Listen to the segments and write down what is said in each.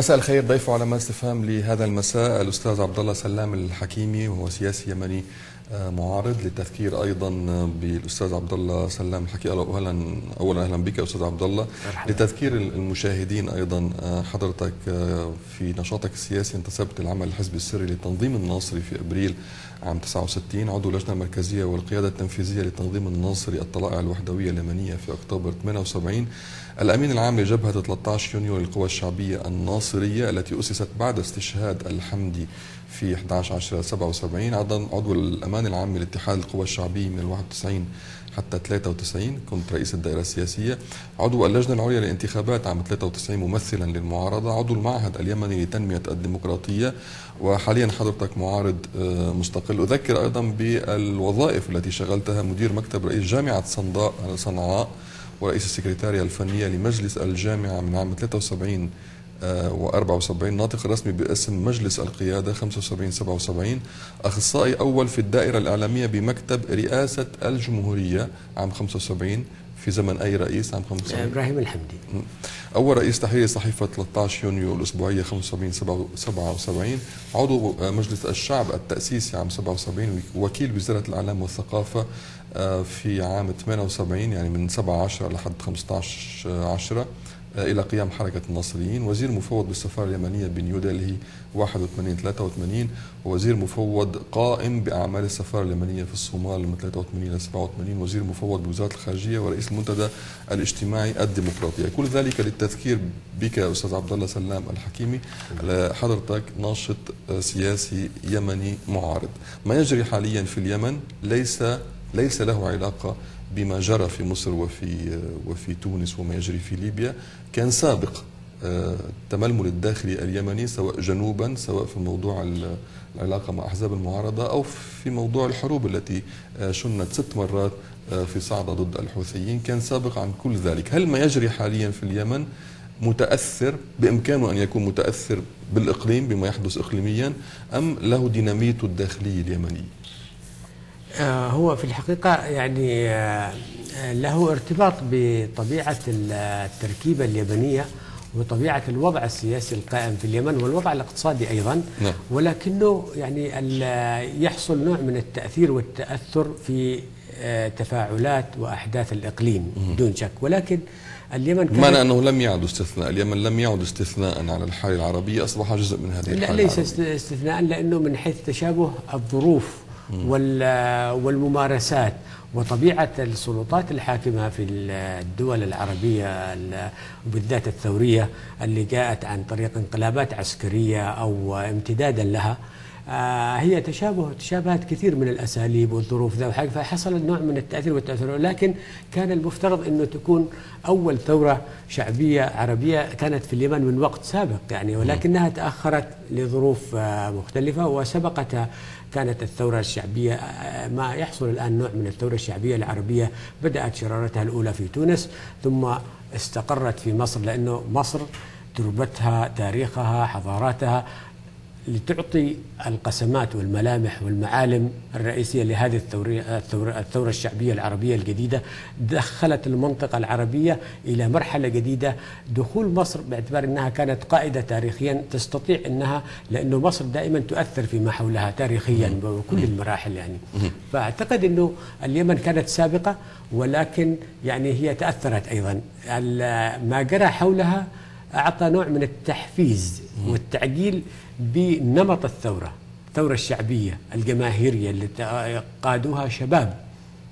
مساء الخير ضيف على ما استفهام لهذا المساء الأستاذ عبد الله سلام الحكيمي وهو سياسي يمني آه، معارض للتذكير أيضا بالأستاذ عبد الله سلام الحكي. اولا اولا أهلا بك أستاذ عبد الله. لتذكير المشاهدين أيضا آه، حضرتك آه، في نشاطك السياسي انتسبت العمل الحزب السري للتنظيم الناصري في أبريل عام 69 عضو اللجنة المركزية والقيادة التنفيذية للتنظيم الناصري الطلائع الوحدوية اليمنية في أكتوبر 78 الأمين العام لجبهة 13 يونيو للقوى الشعبية الناصرية التي أسست بعد استشهاد الحمدي في 11 10 77 عضو الأمان العام لاتحاد القوى الشعبية من 91 حتى 93 كنت رئيس الدائرة السياسية. عضو اللجنة العليا للانتخابات عام 93 ممثلا للمعارضة. عضو المعهد اليمني لتنمية الديمقراطية. وحاليا حضرتك معارض آه، مستقل. أذكر أيضا بالوظائف التي شغلتها مدير مكتب رئيس جامعة صنداء صنعاء ورئيس السكرتارية الفنية لمجلس الجامعة من عام 73 و74 ناطق رسمي باسم مجلس القيادة 75 77 أخصائي أول في الدائرة الإعلامية بمكتب رئاسة الجمهورية عام 75 في زمن أي رئيس عام 75 إبراهيم الحمدي. أول رئيس تحرير صحيفة 13 يونيو الأسبوعية 75 77 عضو مجلس الشعب التأسيسي عام 77 وكيل وزارة الإعلام والثقافة آه، في عام 78 يعني من 7 10 لحد 15 10 إلى قيام حركة الناصريين. وزير مفوض بالسفارة اليمنية بنيودلهي 81 83 ووزير مفوض قائم بأعمال السفارة اليمنية في الصومال من 83 إلى 87 وزير مفوض بوزارة الخارجية ورئيس المنتدى الاجتماعي الديمقراطية. كل ذلك للتذكير بك أستاذ عبد الله سلام الحكيمي حضرتك ناشط سياسي يمني معارض. ما يجري حاليا في اليمن ليس ليس له علاقة بما جرى في مصر وفي وفي تونس وما يجري في ليبيا كان سابق التململ آه، الداخلي اليمني سواء جنوبا سواء في موضوع العلاقة مع أحزاب المعارضة أو في موضوع الحروب التي آه، شنت ست مرات آه، في صعدة ضد الحوثيين. كان سابق عن كل ذلك. هل ما يجري حاليا في اليمن متأثر بإمكانه أن يكون متأثر بالإقليم بما يحدث إقليميا أم له ديناميته الداخلي اليمني آه، هو في الحقيقة يعني آه، له ارتباط بطبيعة التركيبة اليمنية وطبيعة الوضع السياسي القائم في اليمن والوضع الاقتصادي أيضا. نعم. ولكنه يعني يحصل نوع من التأثير والتأثر في آه، تفاعلات وأحداث الإقليم بدون شك. ولكن اليمن كانت معنى أنه لم يعد استثناء. اليمن لم يعد استثناء على الحالة العربية أصبح جزء من هذه الحالة لا ليس استثناء لأنه من حيث تشابه الظروف والممارسات وطبيعة السلطات الحاكمة في الدول العربية وبالذات الثورية اللي جاءت عن طريق انقلابات عسكرية أو امتدادا لها. آه، هي تشابه تشابهت كثير من الأساليب والظروف ذا فحصل نوع من التأثير والتاثر لكن كان المفترض إنه تكون أول ثورة شعبية عربية كانت في اليمن من وقت سابق يعني ولكنها تأخرت لظروف آه، مختلفة وسبقتها. كانت الثورة الشعبية ما يحصل الآن نوع من الثورة الشعبية العربية بدأت شرارتها الأولى في تونس ثم استقرت في مصر لأنه مصر تربتها تاريخها حضاراتها لتعطي القسمات والملامح والمعالم الرئيسية لهذه الثورة, الثورة, الثورة الشعبية العربية الجديدة دخلت المنطقة العربية إلى مرحلة جديدة. دخول مصر باعتبار أنها كانت قائدة تاريخيا تستطيع أنها لأنه مصر دائما تؤثر فيما حولها تاريخيا بكل المراحل يعني. فأعتقد أنه اليمن كانت سابقة ولكن يعني هي تأثرت أيضا. ما جرى حولها أعطى نوع من التحفيز والتعجيل بنمط الثورة الثورة الشعبية الجماهيرية اللي قادوها شباب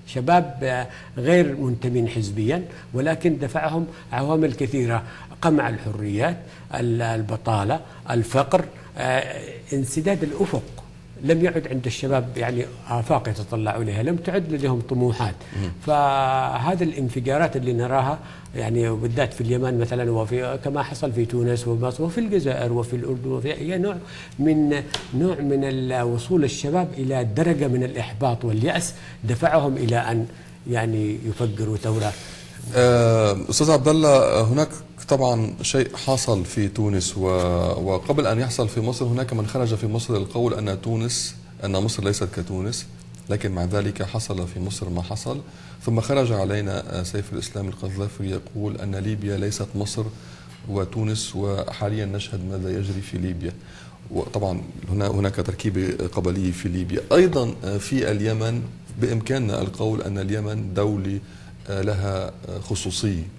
شباب غير منتمين حزبيا ولكن دفعهم عوامل كثيرة قمع الحريات البطالة الفقر آه، انسداد الأفق. لم يعد عند الشباب يعني آفاق يتطلعوا إليها لم تعد لديهم طموحات. فهذه الانفجارات اللي نراها يعني بالذات في اليمن مثلا وفي كما حصل في تونس ومصر وفي الجزائر وفي الأردن وفي هي نوع من نوع من وصول الشباب إلى درجة من الإحباط واليأس دفعهم إلى أن يعني يفجروا ثورة. آه، أستاذ عبد الله هناك طبعا شيء حصل في تونس و... وقبل أن يحصل في مصر هناك من خرج في مصر للقول أن تونس أن مصر ليست كتونس لكن مع ذلك حصل في مصر ما حصل. ثم خرج علينا سيف الإسلام القذافي يقول أن ليبيا ليست مصر وتونس وحاليا نشهد ماذا يجري في ليبيا. وطبعا هنا هناك تركيبة قبلية في ليبيا. أيضا في اليمن بإمكاننا القول أن اليمن دولة لها خصوصية.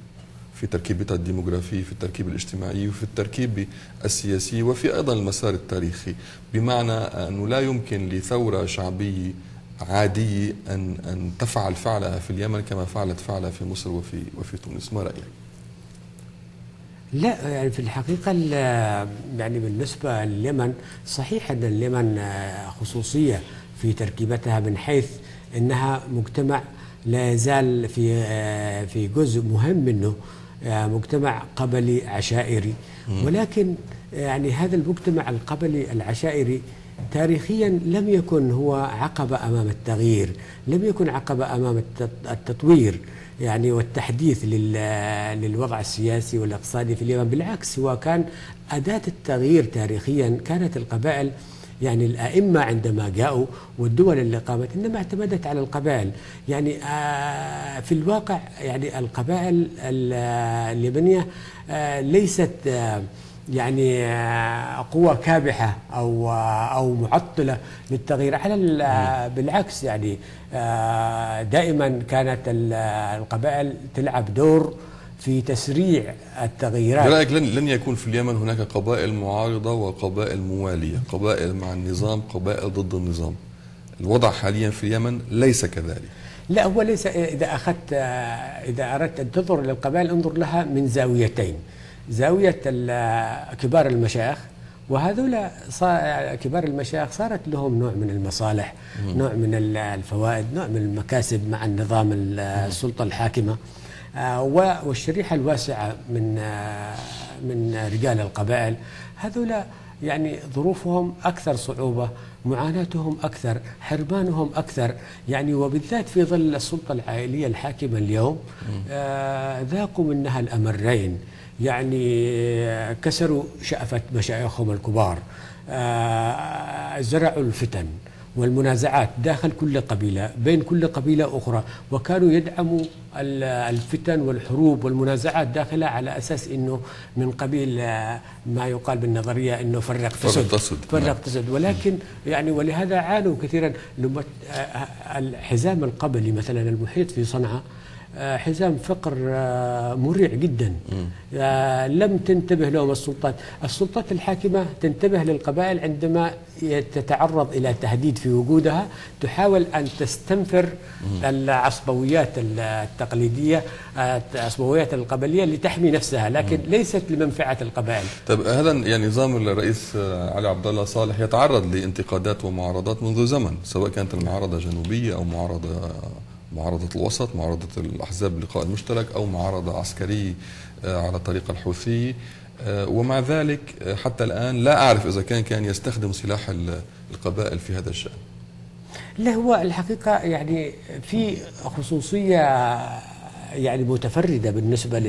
في تركيبتها الديموغرافية في التركيب الاجتماعي وفي التركيب السياسي وفي أيضا المسار التاريخي. بمعنى أنه لا يمكن لثورة شعبية عادية أن أن تفعل فعلها في اليمن كما فعلت فعلها في مصر وفي وفي تونس. ما رأيك؟ لا يعني في الحقيقة يعني بالنسبة لليمن صحيح أن اليمن خصوصية في تركيبتها من حيث أنها مجتمع لا يزال في في جزء مهم منه. مجتمع قبلي عشائري. ولكن يعني هذا المجتمع القبلي العشائري تاريخيا لم يكن هو عقبة أمام التغيير لم يكن عقبة أمام التطوير يعني والتحديث للوضع السياسي والإقتصادي في اليمن. بالعكس هو كان أداة التغيير تاريخيا كانت القبائل يعني الأئمة عندما جاءوا والدول اللي قامت إنما اعتمدت على القبائل. يعني في الواقع يعني القبائل اليمنية ليست يعني قوة كابحة أو أو معطلة للتغيير. على بالعكس يعني دائما كانت القبائل تلعب دور في تسريع التغييرات. برأيك لن, لن يكون في اليمن هناك قبائل معارضة وقبائل موالية قبائل مع النظام قبائل ضد النظام. الوضع حاليا في اليمن ليس كذلك. لا هو ليس إذا أخذت إذا أردت أن تنظر للقبائل انظر لها من زاويتين. زاوية كبار المشايخ وهذول كبار المشايخ صارت لهم نوع من المصالح مم. نوع من الفوائد نوع من المكاسب مع النظام السلطة الحاكمة. والشريحة الواسعة من من رجال القبائل. هذول يعني ظروفهم أكثر صعوبة معاناتهم أكثر حرمانهم أكثر. يعني وبالذات في ظل السلطة العائلية الحاكمة اليوم ذاقوا منها الأمرين. يعني كسروا شأفة مشايخهم الكبار زرعوا الفتن. والمنازعات داخل كل قبيلة بين كل قبيلة أخرى. وكانوا يدعموا الفتن والحروب والمنازعات داخلها على أساس أنه من قبيل ما يقال بالنظرية أنه فرق تسد. تسد. فرق تسد. ولكن يعني ولهذا عانوا كثيرا. الحزام القبلي مثلا المحيط في صنعاء حزام فقر مريع جدا. لم تنتبه لهم السلطات. السلطات الحاكمة تنتبه للقبائل عندما تتعرض إلى تهديد في وجودها تحاول أن تستنفر العصبويات التقليدية العصبويات القبلية لتحمي نفسها لكن ليست لمنفعة القبائل. طيب هذا يعني نظام الرئيس علي عبد الله صالح يتعرض لانتقادات ومعارضات منذ زمن سواء كانت المعارضة جنوبية أو معارضة معارضة الوسط معارضة الأحزاب اللقاء المشترك أو معارضة عسكرية على الطريقة الحوثية ومع ذلك حتى الآن لا أعرف إذا كان كان يستخدم سلاح القبائل في هذا الشأن. لا هو الحقيقة يعني في خصوصية يعني متفردة بالنسبة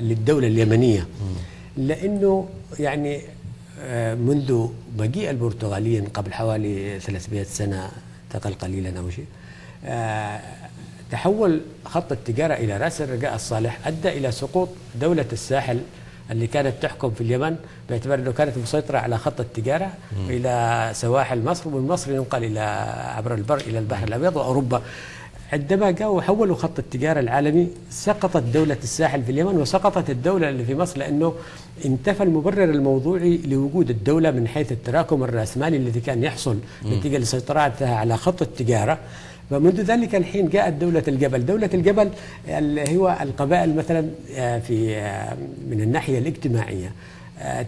للدولة اليمنية. لأنه يعني منذ مجيء البرتغاليين قبل حوالي 300 سنة تقل قليلا أو شيء تحول خط التجارة إلى رأس الرجاء الصالح أدى إلى سقوط دولة الساحل اللي كانت تحكم في اليمن باعتبار أنه كانت مسيطرة على خط التجارة م. إلى سواحل مصر ومن مصر ينقل إلى عبر البر إلى البحر الأبيض وأوروبا. عندما جاءوا وحولوا خط التجارة العالمي سقطت دولة الساحل في اليمن وسقطت الدولة اللي في مصر لأنه انتفى المبرر الموضوعي لوجود الدولة من حيث التراكم الرأسمالي الذي كان يحصل نتيجة لسيطرتها على خط التجارة. فمنذ ذلك الحين جاءت دولة الجبل. دولة الجبل اللي هو القبائل مثلا في من الناحية الاجتماعية.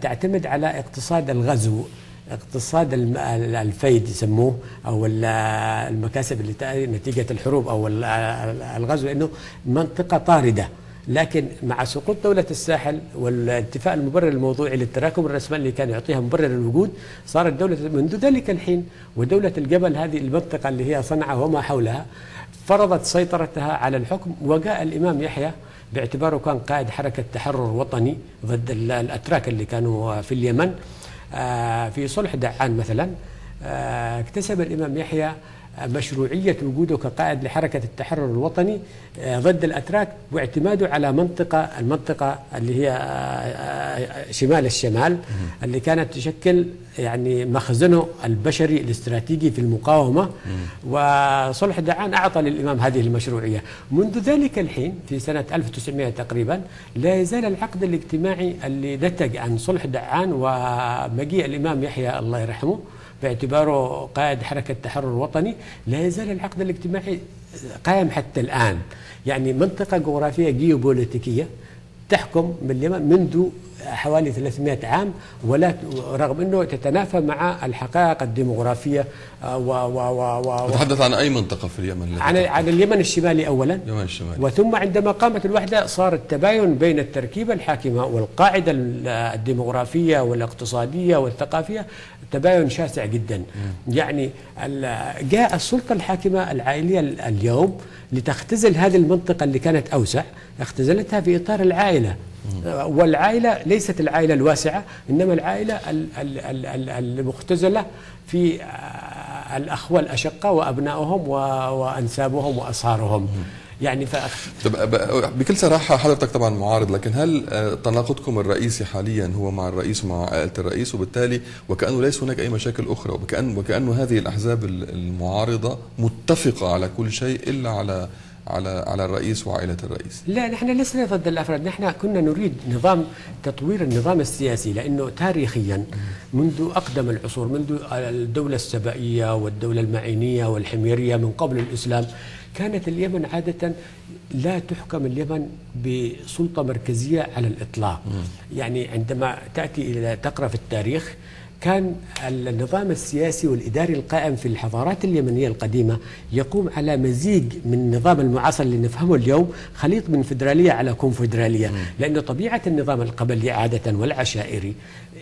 تعتمد على اقتصاد الغزو اقتصاد الفيد يسموه أو المكاسب اللي نتيجة الحروب أو الغزو لأنه منطقة طاردة. لكن مع سقوط دولة الساحل والاتفاق المبرر الموضوعي للتراكم الرأسمالي اللي كان يعطيها مبرر الوجود صارت دولة منذ ذلك الحين ودولة الجبل هذه المنطقة اللي هي صنعاء وما حولها فرضت سيطرتها على الحكم. وجاء الإمام يحيى باعتباره كان قائد حركة تحرر وطني ضد الأتراك اللي كانوا في اليمن. في صلح دعان مثلا اكتسب الإمام يحيى مشروعية وجوده كقائد لحركة التحرر الوطني آه، ضد الأتراك واعتماده على منطقة المنطقة اللي هي آه، آه، شمال الشمال اللي كانت تشكل يعني مخزنه البشري الاستراتيجي في المقاومة. وصلح دعان أعطى للإمام هذه المشروعية. منذ ذلك الحين في سنة 1900 تقريبا لا يزال العقد الاجتماعي اللي نتج عن صلح دعان ومجيء الإمام يحيى الله يرحمه باعتباره قائد حركة التحرر الوطني لا يزال العقد الاجتماعي قائم حتى الآن. يعني منطقة جغرافية جيوبوليتيكية تحكم باليمن منذ حوالي 300 عام ولا رغم إنه تتنافى مع الحقائق الديموغرافيه آه، و و و و تتحدث عن أي منطقة في اليمن عن عن اليمن الشمالي اولا. اليمن الشمالي. وثم عندما قامت الوحدة صار التباين بين التركيبة الحاكمة والقاعدة الديمغرافية والاقتصادية والثقافية تباين شاسع جدا. يعني ال- جاء السلطة الحاكمة العائلية ال- اليوم لتختزل هذه المنطقة اللي كانت أوسع. اختزلتها في إطار العائلة. والعائلة ليست العائلة الواسعة إنما العائلة ال- ال- ال- ال- المختزلة في آه، الأخوة الأشقة وأبنائهم وأنسابهم وأصهارهم. يعني ف... طب بكل صراحة حضرتك طبعا معارض لكن هل آه، تناقضكم الرئيسي حاليا هو مع الرئيس ومع عائلة الرئيس وبالتالي وكأنه ليس هناك أي مشاكل أخرى وكأن وكأنه هذه الأحزاب ال- المعارضة متفقة على كل شيء إلا على على على الرئيس وعائلة الرئيس. لا نحن لسنا ضد الأفراد، نحن كنا نريد نظام تطوير النظام السياسي لأنه تاريخيا منذ أقدم العصور منذ الدولة السبائية والدولة المعينية والحميرية من قبل الإسلام كانت اليمن عادة لا تحكم اليمن بسلطة مركزية على الإطلاق. يعني عندما تأتي إلى تقرأ في التاريخ كان النظام السياسي والإداري القائم في الحضارات اليمنية القديمة يقوم على مزيج من النظام المعاصر اللي نفهمه اليوم خليط من فدرالية على كونفدرالية لأنه طبيعة النظام القبلي عادة والعشائري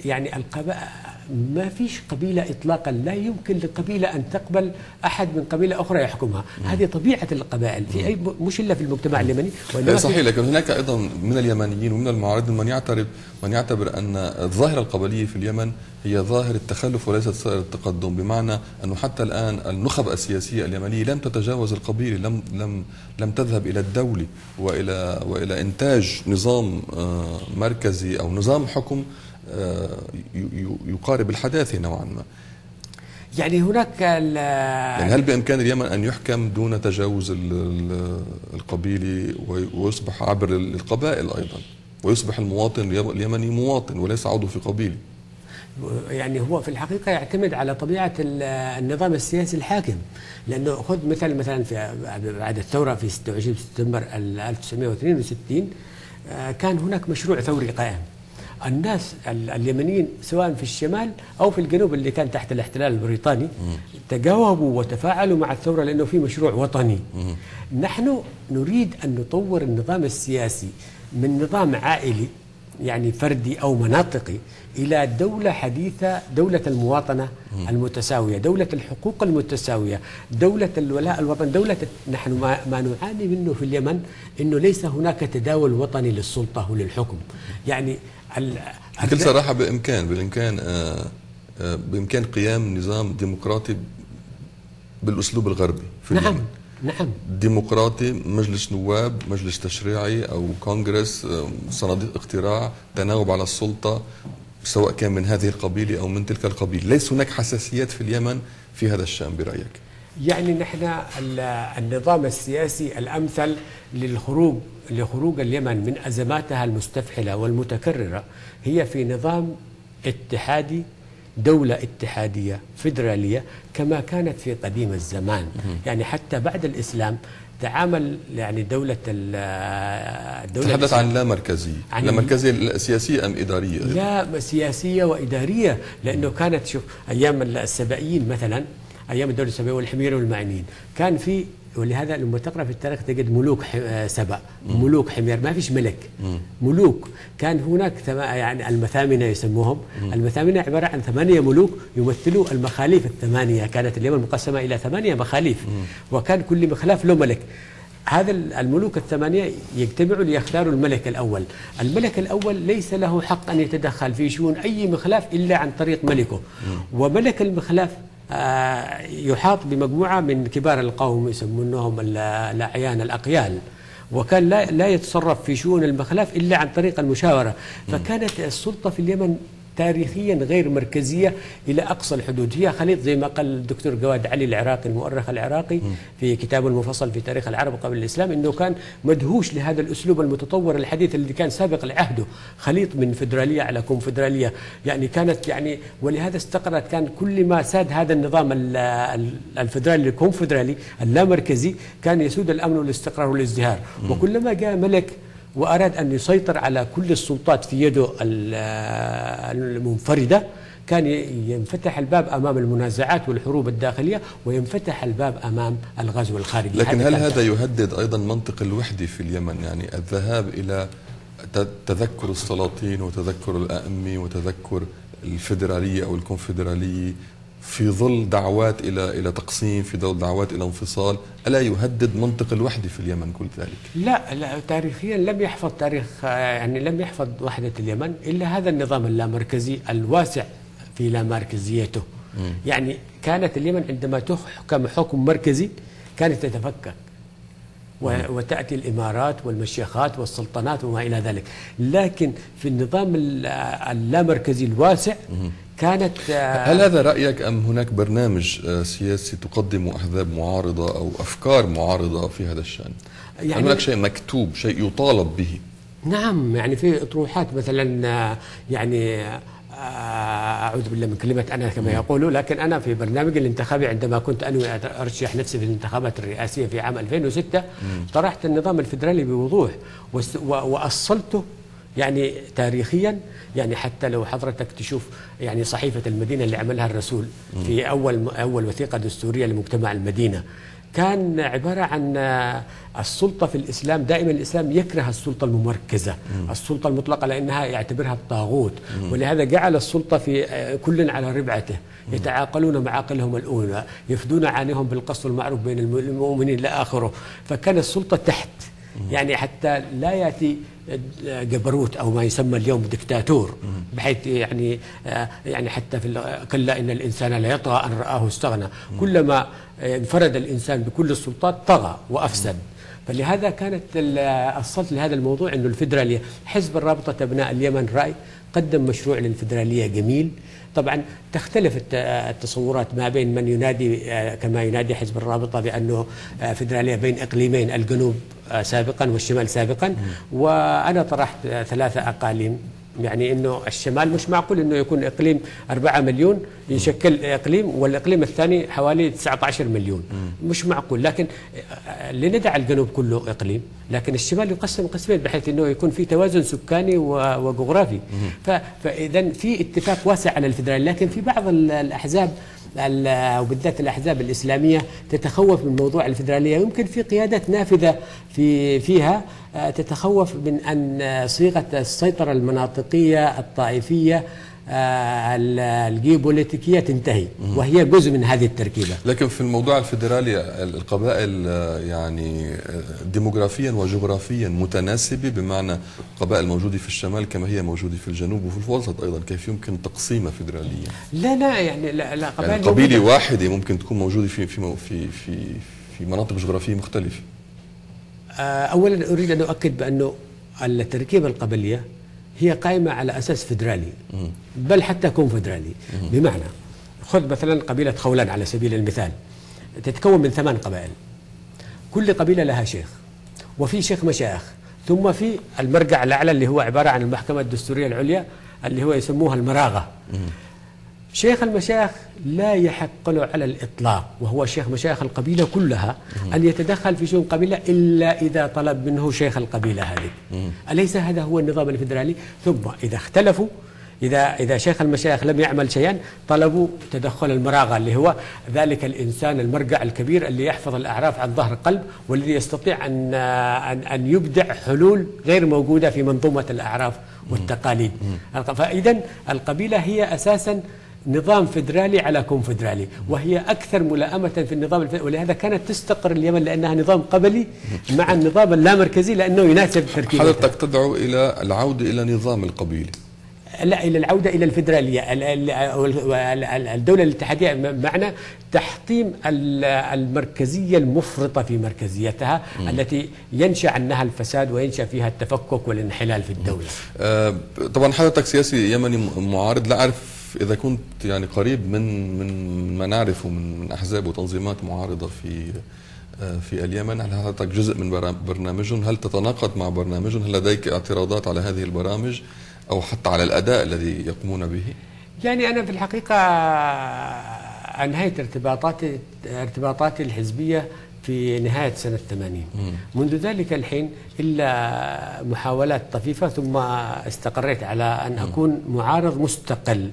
يعني القبائل ما فيش قبيلة إطلاقا لا يمكن لقبيلة أن تقبل أحد من قبيلة أخرى يحكمها. هذه طبيعة القبائل. في أي مش إلا في المجتمع اليمني إيه صحيح لكن هناك أيضا من اليمنيين ومن المعارضين من يعترف من يعتبر أن الظاهرة القبلية في اليمن هي ظاهر التخلف وليست التقدم بمعنى أنه حتى الآن النخب السياسية اليمنية لم تتجاوز القبيلة لم لم لم تذهب إلى الدولة وإلى وإلى إنتاج نظام آه، مركزي أو نظام حكم يقارب الحداثة نوعا ما. يعني هناك يعني هل بإمكان اليمن أن يحكم دون تجاوز ال- ال- القبيلي وي- ويصبح عبر القبائل أيضا؟ ويصبح المواطن اليم- اليمني مواطن وليس عضو في قبيلة. يعني هو في الحقيقة يعتمد على طبيعة ال- النظام السياسي الحاكم. لأنه خذ مثل مثلا في بعد الثورة في 26 سبتمبر ال 1962 آه، كان هناك مشروع ثوري قائم. الناس ال- اليمنيين سواء في الشمال أو في الجنوب اللي كان تحت الاحتلال البريطاني تجاوبوا وتفاعلوا مع الثورة لأنه في مشروع وطني. نحن نريد أن نطور النظام السياسي من نظام عائلي يعني فردي أو مناطقي إلى دولة حديثة دولة المواطنة المتساوية دولة الحقوق المتساوية دولة الولاء الوطن دولة نحن ما, نعاني منه في اليمن أنه ليس هناك تداول وطني للسلطة وللحكم. يعني بكل صراحة بإمكان بالامكان آه، آه، بإمكان قيام نظام ديمقراطي بالأسلوب الغربي في نعم اليمن. نعم. ديمقراطي مجلس نواب مجلس تشريعي أو كونغرس آه، صناديق اقتراع تناوب على السلطة سواء كان من هذه القبيلة أو من تلك القبيلة. ليس هناك حساسيات في اليمن في هذا الشأن برأيك؟ يعني نحن ال- النظام السياسي الأمثل للخروج لخروج اليمن من أزماتها المستفحلة والمتكررة هي في نظام اتحادي دولة اتحادية فيدرالية كما كانت في قديم الزمان. يعني حتى بعد الإسلام تعامل يعني دولة ال- الدولة تحدث عن لا مركزيه عن لا مركزيه سياسية أم إدارية؟ لا سياسية وإدارية لأنه كانت شوف أيام السبائيين مثلا أيام الدولة السبائية والحميرة والمعنيين كان في ولهذا لما تقرأ في التاريخ تجد ملوك آه، سبأ ملوك حمير. ما فيش ملك. ملوك. كان هناك يعني المثامنة يسموهم. المثامنة عبارة عن ثمانية ملوك يمثلوا المخاليف الثمانية. كانت اليمن مقسمة إلى ثمانية مخاليف. وكان كل مخلاف له ملك. هذا الملوك الثمانية يجتمعوا ليختاروا الملك الأول. الملك الأول ليس له حق أن يتدخل في شؤون أي مخلاف إلا عن طريق ملكه. وملك المخلاف يحاط بمجموعة من كبار القوم يسمونهم ال- الأعيان الأقيال. وكان لا لا يتصرف في شؤون المخلاف إلا عن طريق المشاورة، فكانت السلطة في اليمن تاريخيا غير مركزية إلى أقصى الحدود، هي خليط زي ما قال الدكتور جواد علي العراقي المؤرخ العراقي في كتابه المفصل في تاريخ العرب قبل الإسلام إنه كان مدهوش لهذا الأسلوب المتطور الحديث اللي كان سابق لعهده، خليط من فدرالية على كونفدراليه، يعني كانت يعني ولهذا استقرت كان كل ما ساد هذا النظام ال- ال- الفدرالي الكونفدرالي اللامركزي كان يسود الأمن والاستقرار والازدهار، وكلما جاء ملك وأراد أن يسيطر على كل السلطات في يده ال- المنفردة. كان ينفتح الباب أمام المنازعات والحروب الداخلية وينفتح الباب أمام الغزو الخارجي. لكن هل هذا يهدد أيضا منطق الوحده في اليمن؟ يعني الذهاب إلى تذكر السلاطين وتذكر الأئمة وتذكر الفيدرالية أو الكونفدراليه في ظل دعوات إلى إلى تقسيم في ظل دعوات إلى انفصال ألا يهدد منطق الوحده في اليمن كل ذلك؟ لا, لا تاريخيا لم يحفظ تاريخ يعني لم يحفظ وحدة اليمن إلا هذا النظام اللامركزي الواسع في لامركزيته. يعني كانت اليمن عندما تحكم حكم مركزي كانت تتفكك. وتأتي الإمارات والمشيخات والسلطنات وما إلى ذلك. لكن في النظام ال- اللامركزي الواسع كانت آه، هل هذا رأيك أم هناك برنامج آه، سياسي تقدم أحزاب معارضة أو أفكار معارضة في هذا الشأن؟ يعني هناك شيء مكتوب شيء يطالب به. نعم يعني في اطروحات مثلا آه، يعني أعوذ بالله من كلمة أنا كما يقولوا لكن أنا في برنامجي الانتخابي عندما كنت أنوي أرشح نفسي في الانتخابات الرئاسية في عام 2006 طرحت النظام الفدرالي بوضوح وأصلته يعني تاريخيا يعني حتى لو حضرتك تشوف يعني صحيفة المدينة اللي عملها الرسول في أول أول وثيقة دستورية لمجتمع المدينة كان عبارة عن السلطة في الإسلام دائما الإسلام يكره السلطة الممركزة السلطة المطلقة لأنها يعتبرها الطاغوت ولهذا جعل السلطة في آه، كل على ربعته يتعاقلون معاقلهم الأولى يفدون عانهم بالقصد والمعروف بين الم- المؤمنين إلى آخره فكان السلطة تحت يعني حتى لا يأتي جبروت أو ما يسمى اليوم دكتاتور بحيث يعني يعني حتى في كلا إن الإنسان لا يطغى أن رآه استغنى. كلما انفرد الإنسان بكل السلطات طغى وأفسد. فلهذا كانت ال- الصلت لهذا الموضوع إنه الفدرالية حزب الرابطة أبناء اليمن رأي قدم مشروع للفدرالية جميل. طبعا تختلف الت- التصورات ما بين من ينادي آه، كما ينادي حزب الرابطة بأنه آه، فدراليه بين إقليمين الجنوب آه، سابقا والشمال سابقا. وأنا طرحت ثلاثة أقاليم يعني إنه الشمال مش معقول إنه يكون إقليم 4 مليون يشكل إقليم والإقليم الثاني حوالي 19 مليون. مش معقول. لكن لندع الجنوب كله إقليم لكن الشمال يقسم قسمين بحيث إنه يكون في توازن سكاني وجغرافي. فاذا في اتفاق واسع على الفدراليه لكن في بعض ال- الأحزاب ال- وبالذات الأحزاب الإسلامية تتخوف من موضوع الفدراليه يمكن في قيادات نافذة في فيها آه، تتخوف من أن آه، صيغة السيطرة المناطقية الطائفية آه، ال- الجيوبوليتيكية تنتهي وهي جزء من هذه التركيبة. لكن في الموضوع الفيدرالي القبائل آه، يعني آه، ديموغرافيا وجغرافيا متناسبة بمعنى قبائل موجودة في الشمال كما هي موجودة في الجنوب وفي الوسط أيضا كيف يمكن تقسيمها فيدراليا؟ لا لا يعني لا, لا يعني قبائل قبيلة موجودة. واحدة ممكن تكون موجودة في في في في في مناطق جغرافية مختلفة. آه، اولا أريد أن أؤكد بأنه التركيبة القبلية هي قائمة على أساس فدرالي بل حتى كونفدرالي بمعنى خذ مثلا قبيلة خولان على سبيل المثال. تتكون من ثمان قبائل. كل قبيلة لها شيخ وفي شيخ مشايخ. ثم في المرجع الأعلى اللي هو عبارة عن المحكمة الدستورية العليا اللي هو يسموها المراغة. شيخ المشايخ لا يحق له على الإطلاق وهو شيخ مشايخ القبيلة كلها أن يتدخل في شؤون قبيلة إلا إذا طلب منه شيخ القبيلة هذه. أليس هذا هو النظام الفيدرالي؟ ثم إذا اختلفوا إذا إذا شيخ المشايخ لم يعمل شيئا طلبوا تدخل المراغة اللي هو ذلك الإنسان المرجع الكبير اللي يحفظ الأعراف عن ظهر قلب والذي يستطيع أن أن أن يبدع حلول غير موجودة في منظومة الأعراف والتقاليد. فإذا القبيلة هي أساسا نظام فدرالي على كونفدرالي وهي أكثر ملائمة في النظام الف... ولهذا كانت تستقر اليمن لأنها نظام قبلي مع النظام اللامركزي لأنه يناسب تركيبتها. حضرتك تدعو إلى العودة إلى نظام القبيلة لا إلى العودة إلى الفدرالية. ال- ال- ال- ال- الدولة الاتحادية معنى تحطيم ال- المركزية المفرطة في مركزيتها التي ينشأ عنها الفساد وينشأ فيها التفكك والانحلال في الدولة. آه، طبعا حضرتك سياسي يمني م- معارض لا أعرف إذا كنت يعني قريب من من ما نعرفه من من أحزاب وتنظيمات معارضة في آه، في اليمن هل حضرتك جزء من برنامجهم؟ هل تتناقض مع برنامجهم؟ هل لديك اعتراضات على هذه البرامج أو حتى على الأداء الذي يقومون به؟ يعني أنا في الحقيقة أنهيت ارتباطاتي ارتباطاتي الحزبية في نهاية سنة 80 منذ ذلك الحين إلا محاولات طفيفة ثم استقريت على أن أكون معارض مستقل.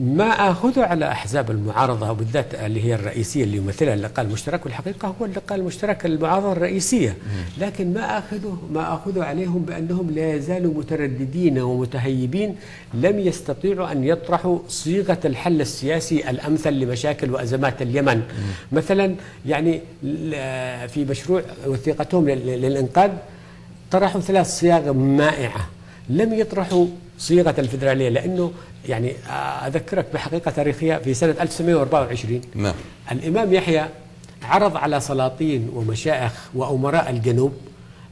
ما اخذه على أحزاب المعارضة وبالذات اللي هي الرئيسية اللي يمثلها اللقاء المشترك والحقيقة هو اللقاء المشترك المعارضة الرئيسية. لكن ما اخذه ما اخذه عليهم بأنهم لا يزالوا مترددين ومتهيبين لم يستطيعوا أن يطرحوا صيغة الحل السياسي الأمثل لمشاكل وأزمات اليمن. مثلا يعني في مشروع وثيقتهم لل- للإنقاذ طرحوا ثلاث صياغ مائعة. لم يطرحوا صيغة الفدرالية لأنه يعني أذكرك بحقيقة تاريخية في سنة 1924 نعم. الإمام يحيى عرض على سلاطين ومشايخ وأمراء الجنوب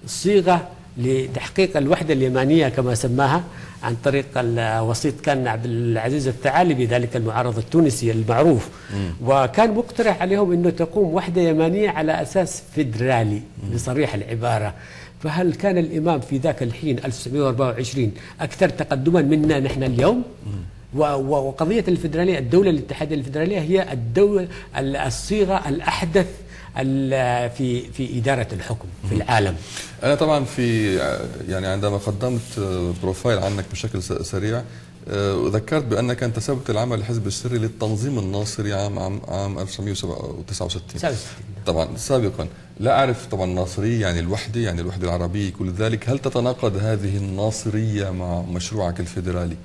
صيغة لتحقيق الوحدة اليمانية كما سماها عن طريق الوسيط كان عبد العزيز الثعالبي ذلك المعارض التونسي المعروف. وكان مقترح عليهم أنه تقوم وحدة يمانية على أساس فيدرالي بصريح العبارة. فهل كان الإمام في ذاك الحين 1924 أكثر تقدما منا نحن اليوم؟ وقضية الفدرالية الدولة الاتحادية الفدرالية هي الدولة ال- الصيغة الأحدث ال- في في إدارة الحكم في العالم أنا طبعا في يعني عندما قدمت بروفايل عنك بشكل سريع آه، ذكرت بأنك انتسبت العمل الحزب السري للتنظيم الناصري عام عام عام 1969 69. طبعا سابقا. لا أعرف طبعا الناصريه يعني الوحده يعني الوحده العربيه كل ذلك. هل تتناقض هذه الناصرية مع مشروعك الفيدرالي؟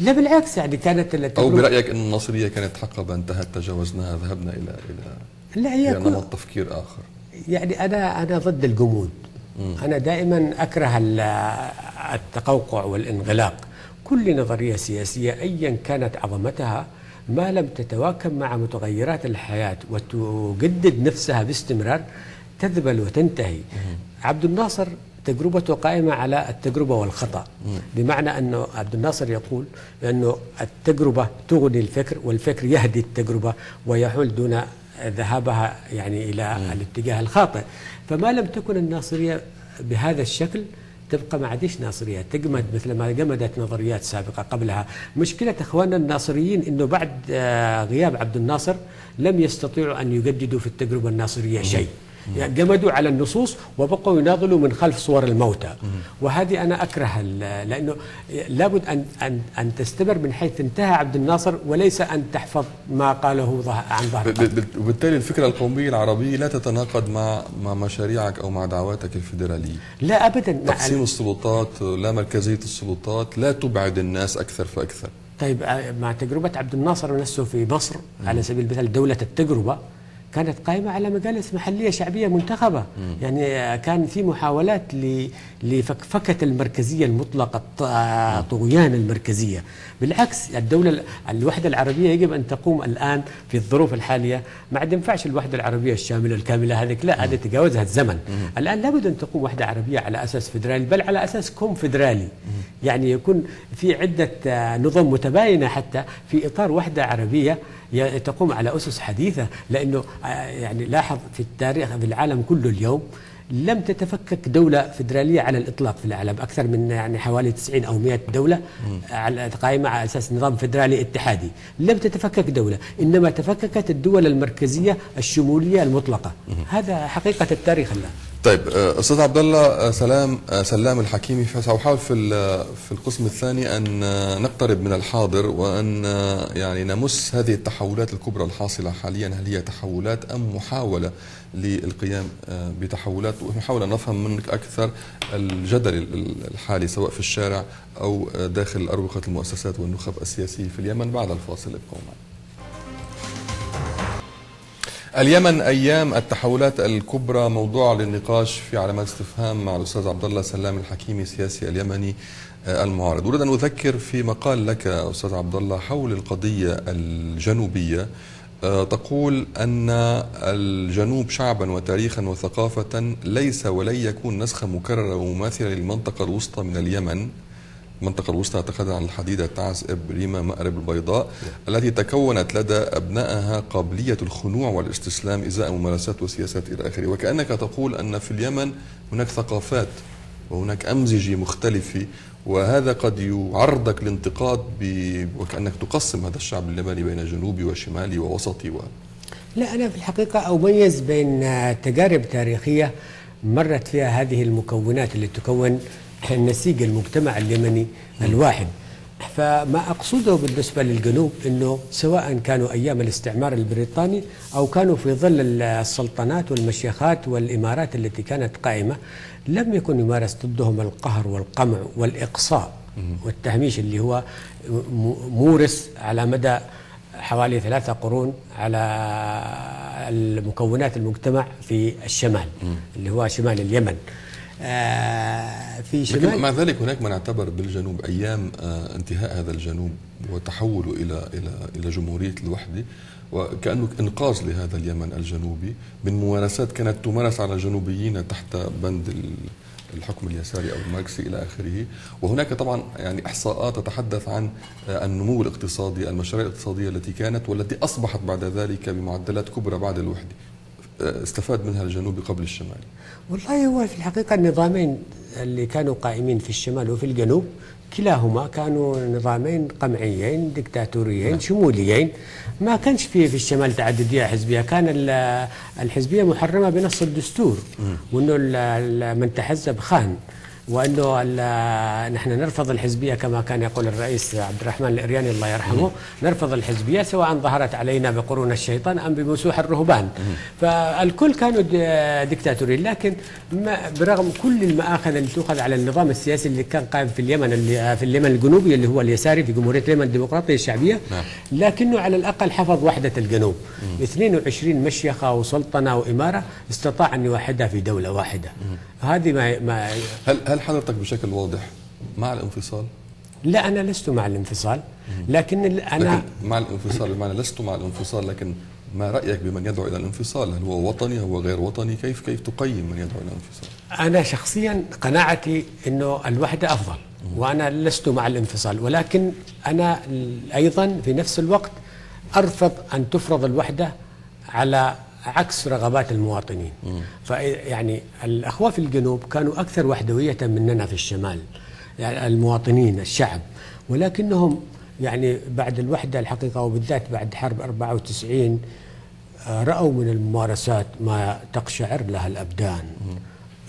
لا بالعكس يعني كانت أو برأيك أن الناصرية كانت حقبه انتهت تجاوزناها ذهبنا إلى إلى لا هي إلى نمط تفكير آخر. يعني أنا أنا ضد الجمود. أنا دائما أكره ال- التقوقع والانغلاق. كل نظرية سياسية أيا كانت عظمتها ما لم تتواكب مع متغيرات الحياة وتجدد نفسها باستمرار تذبل وتنتهي. عبد الناصر تجربته قائمة على التجربة والخطأ بمعنى أنه عبد الناصر يقول أنه التجربة تغني الفكر والفكر يهدي التجربة ويحول دون ذهابها يعني إلى الاتجاه الخاطئ. فما لم تكن الناصرية بهذا الشكل تبقى ما عادش ناصرية تجمد مثل ما جمدت نظريات سابقة قبلها. مشكلة أخواننا الناصريين إنه بعد آه، غياب عبد الناصر لم يستطيعوا أن يجددوا في التجربة الناصرية شيء. جمدوا على النصوص وبقوا يناضلوا من خلف صور الموتى. وهذه أنا أكره ال- لأنه لابد ان ان أن تستمر من حيث انتهى عبد الناصر وليس أن تحفظ ما قاله عن ظهر وبالتالي الفكرة القومية العربية لا تتناقض مع مع مشاريعك أو مع دعواتك الفيدرالية. لا ابدا. مع- تقسيم السلطات لا مركزية السلطات لا تبعد الناس أكثر فأكثر. طيب آه، مع تجربة عبد الناصر نفسه في مصر على سبيل المثال دولة التجربة كانت قائمة على مجالس محلية شعبية منتخبة. يعني آه، كان في محاولات لفكفكة المركزية المطلقة طغيان المركزية. بالعكس الدولة ال- الوحدة العربية يجب أن تقوم الآن في الظروف الحالية. ما عاد ينفعش الوحدة العربية الشاملة الكاملة هذيك. لا هذه تجاوزها الزمن. الآن لابد أن تقوم وحدة عربية على أساس فيدرالي بل على أساس كونفدرالي. يعني يكون في عدة آه، نظم متباينة حتى في إطار وحدة عربية تقوم على أسس حديثة لأنه آه، يعني لاحظ في التاريخ في العالم كله اليوم لم تتفكك دولة فيدرالية على الإطلاق في العالم أكثر من يعني حوالي 90 أو 100 دولة على قائمة على أساس نظام فيدرالي اتحادي. لم تتفكك دولة إنما تفككت الدول المركزية الشمولية المطلقة. هذا حقيقة التاريخ الآن. طيب آه، أستاذ عبد الله آه، سلام آه، سلام الحكيمي. سأحاول في في القسم الثاني أن نقترب من الحاضر وأن يعني نمس هذه التحولات الكبرى الحاصلة حاليا. هل هي تحولات أم محاولة للقيام بتحولات؟ ونحاول أن نفهم منك أكثر الجدل ال- الحالي سواء في الشارع أو داخل أروقة المؤسسات والنخب السياسية في اليمن بعد الفاصل. ابقوا معنا. اليمن أيام التحولات الكبرى موضوع للنقاش في علامات استفهام مع الأستاذ عبد الله سلام الحكيمي السياسي اليمني المعارض. أريد أن أذكر في مقال لك أستاذ عبد الله حول القضية الجنوبية تقول أن الجنوب شعبا وتاريخا وثقافة ليس ولن يكون نسخة مكررة ومماثلة للمنطقة الوسطى من اليمن. المنطقة الوسطى تأخذ عن الحديدة تعز إبريمة مأرب البيضاء التي تكونت لدى أبنائها قابلية الخنوع والاستسلام إزاء ممارسات وسياسات إلى آخره. وكأنك تقول أن في اليمن هناك ثقافات وهناك أمزجة مختلفة وهذا قد يعرضك لانتقاد وكأنك تقسم هذا الشعب اليمني بين جنوبي وشمالي ووسطي و... لا أنا في الحقيقة أميز بين تجارب تاريخية مرت فيها هذه المكونات اللي تكون نسيج المجتمع اليمني الواحد. فما أقصده بالنسبة للجنوب أنه سواء كانوا أيام الاستعمار البريطاني أو كانوا في ظل السلطنات والمشيخات والإمارات التي كانت قائمة لم يكن يمارس ضدهم القهر والقمع والإقصاء والتهميش اللي هو مورس على مدى حوالي ثلاثة قرون على المكونات المجتمع في الشمال اللي هو شمال اليمن. في شمال لكن مع ذلك هناك من اعتبر بالجنوب أيام آه انتهاء هذا الجنوب وتحوله إلى إلى إلى جمهورية الوحدة وكأنه إنقاذ لهذا اليمن الجنوبي من ممارسات كانت تمارس على الجنوبيين تحت بند الحكم اليساري أو الماركسي إلى آخره. وهناك طبعا يعني إحصاءات تتحدث عن النمو الاقتصادي المشاريع الاقتصادية التي كانت والتي أصبحت بعد ذلك بمعدلات كبرى بعد الوحدة. استفاد منها الجنوبي قبل الشمالي والله هو في الحقيقة النظامين اللي كانوا قائمين في الشمال وفي الجنوب كلاهما كانوا نظامين قمعيين دكتاتوريين نعم. شموليين. ما كانش في في الشمال تعددية حزبية كان الحزبية محرمة بنص الدستور. وانه من تحزب خان. وأنه نحن نرفض الحزبية كما كان يقول الرئيس عبد الرحمن الإرياني الله يرحمه. نرفض الحزبية سواء ظهرت علينا بقرون الشيطان أم بمسوح الرهبان. فالكل كانوا دكتاتوريين لكن برغم كل المآخذ اللي تؤخذ على النظام السياسي اللي كان قائم في اليمن اللي في اليمن الجنوبي اللي هو اليساري في جمهورية اليمن الديمقراطية الشعبية نعم. لكنه على الأقل حفظ وحدة الجنوب. 22 مشيخة وسلطنة وإمارة استطاع أن يوحدها في دولة واحدة. هذه ما, ما هل هل حضرتك بشكل واضح مع الانفصال؟ لا أنا لست مع الانفصال لكن أنا لكن مع الانفصال بمعنى لست مع الانفصال لكن ما رأيك بمن يدعو إلى الانفصال؟ هل هو وطني هو غير وطني؟ كيف كيف تقيم من يدعو إلى الانفصال؟ أنا شخصيا قناعتي إنه الوحدة أفضل وأنا لست مع الانفصال ولكن أنا أيضا في نفس الوقت أرفض أن تفرض الوحدة على عكس رغبات المواطنين. فيعني الأخوة في الجنوب كانوا أكثر وحدوية مننا في الشمال يعني المواطنين الشعب. ولكنهم يعني بعد الوحدة الحقيقة وبالذات بعد حرب 94 رأوا من الممارسات ما تقشعر لها الأبدان.